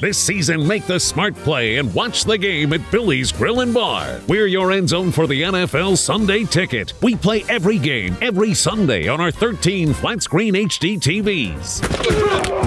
This season, make the smart play and watch the game at Billy's Grill and Bar. We're your end zone for the NFL Sunday ticket. We play every game every Sunday on our 13 flat screen HD TVs.